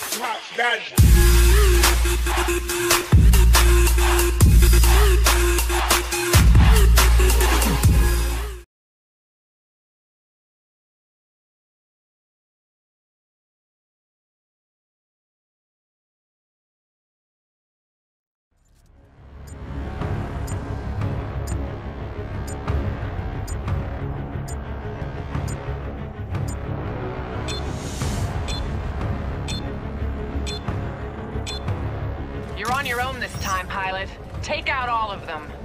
Hot daddy. On your own this time, pilot. Take out all of them.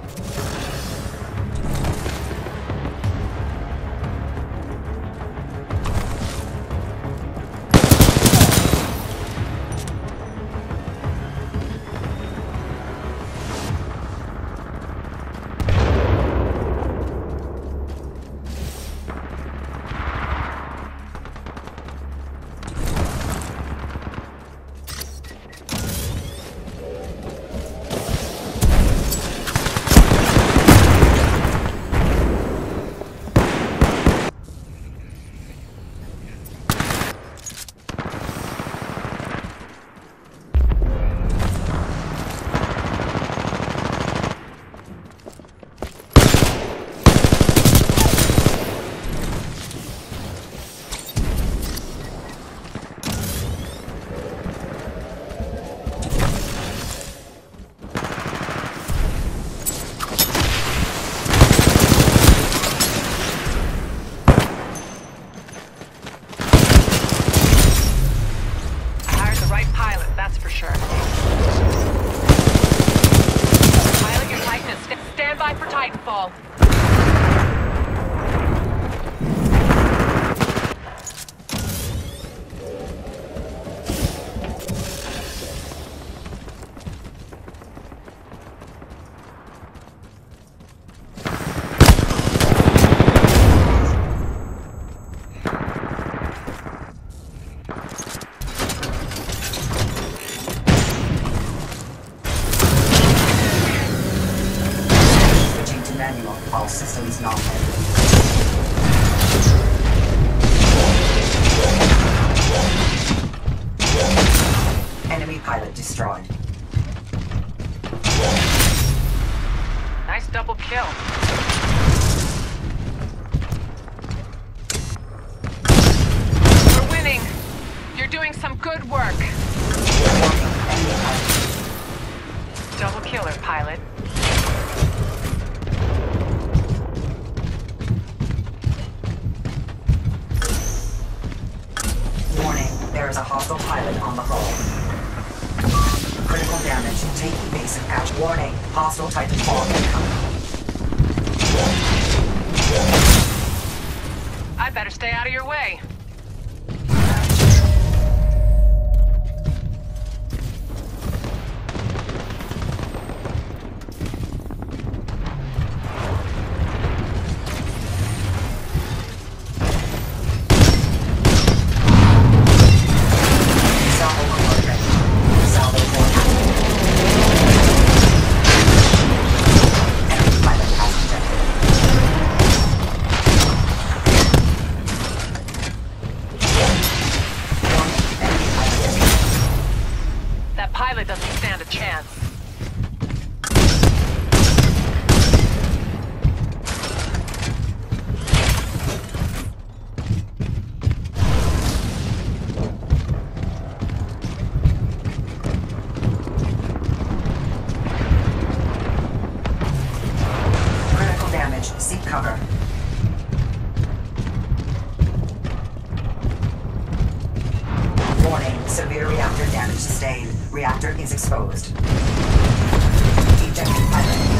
Titanfall. Manual. All systems nominal. Enemy pilot destroyed. Nice double kill. We're winning. You're doing some good work. Warning. Enemy pilot. Double killer, pilot. There is a hostile pilot on the hull. Critical damage. Take evasive action. Warning. Hostile Titanfall incoming. I better stay out of your way. Cover. Warning. Severe reactor damage sustained. Reactor is exposed. Ejecting pilot.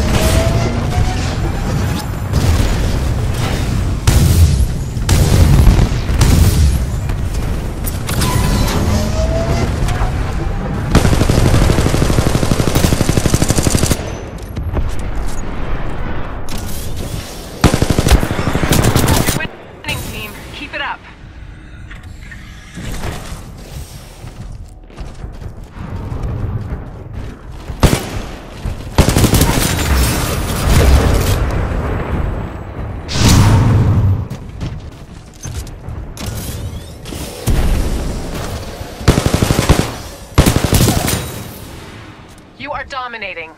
You are dominating.